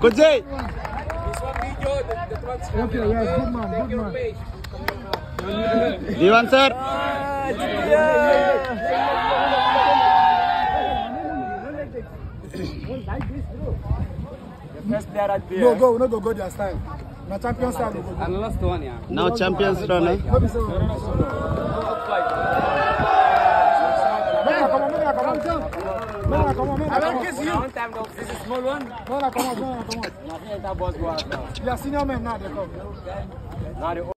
Kujay! This one video, that, that one's from Okay, yes, good man, take good man. page. Diwan sir! First player at No go, no go go their style. Na champion style. And last one, yeah. Now champions run come, mira come. Mira come, mira come. I like this you. One time though, this is small one. Mira come, mira come. Nothing like that boss go out now. You are senior come.